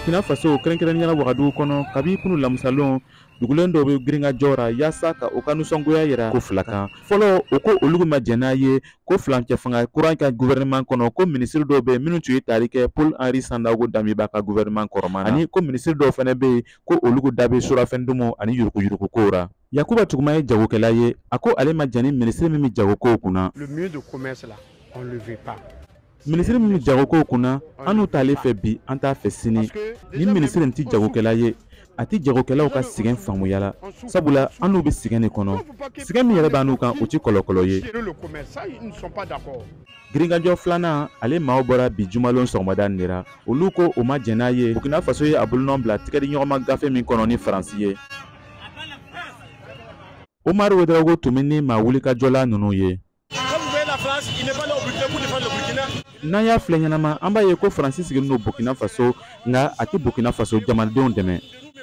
burkina faso kɛrɛnkɛrɛnnenyala wagadugu kɔnɔ kabi kunu lamusalon dugulen dɔw be girinka jɔra yaasa ka u ka nisɔngoya yira ko fila kan fɔlɔ o ko olugu ma jɛn n'a ye ko filancɛ fanga kuran ka guvɛrɛnɛman kɔnɔ ko minisiri dɔw be minnu tun ye taari kɛ paul henri sandago damiba ka guvɛrɛnɛman kɔrɔma ani ko minisiri dɔw fɛnɛ be yen ko olugu da be surafɛn dumu ani yurukuyuruku kow ra yakuba tuguma ye jagokɛla ye a ko ale ma jani minisiri min bɛ jagokow kunna minisiri min bɛ jagokow kunna an n'u t'ale fɛ bi an t'a fɛ sini ni minisiri in tɛ jagokɛla ye a tɛ jagokɛlaw ka sɛgɛn faamuya la sabula an n'u bɛ sɛgɛn de kɔnɔ sɛgɛn min yɛrɛ b'a n'u kan o tɛ kɔlɔkɔlɔ ye girinkajɔ filanan ale maaw bɔra bi jumalon sɔgɔmada nin de la olu ko o ma jɛn n'a ye burkina faso ye a bolonɔ bila tigɛdiɲɔgɔnma gafe min kɔnɔ ni faransi ye Umaru Ouedraogo tun bɛ ni maa wulikajɔla ninnu ye. N'an y'a filɛ ɲɛnama an b'a ye ko Faransi sigilen don Burkina Faso nka a tɛ Burkina Faso jamanadenw dɛmɛ.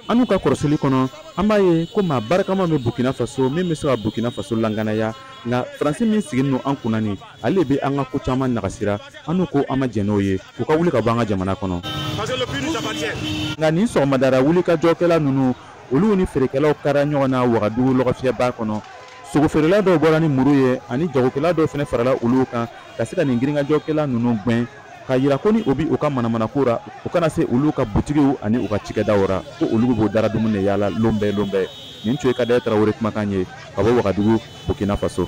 An n'u ka kɔlɔsili kɔnɔ an b'a ye ko maa barikama bɛ Burkina Faso min bɛ se ka Burkina Faso lakanaya nka Faransi min sigilen don an kunna nin ale de bɛ an ka ko caman nagasira an n'u ko an ma jɛn n'o ye u ka wuli ka bɔ an ka jamana kɔnɔ. Nka nin sɔgɔmadara wulikajɔkɛla ninnu olu ni feerekɛlaw kara ɲɔgɔn na wagadugu lɔgɔfiyɛba kɔnɔ sogofeerela dɔw bɔra ni muru ye ani jagokɛla dɔw fana farala olu kan ka se ka nin girinkajɔkɛla ninnu gwɛn k'a yira ko ni o bi u ka manamanako ra u kana se olu ka butigiw ani u ka cikɛdaw ra ko olu b'o dara dumuni de yaala lon bɛɛ lon bɛɛ nin tun ye kadɛrɛ tarawele kumakan ye ka bɔ wagadugu burkina faso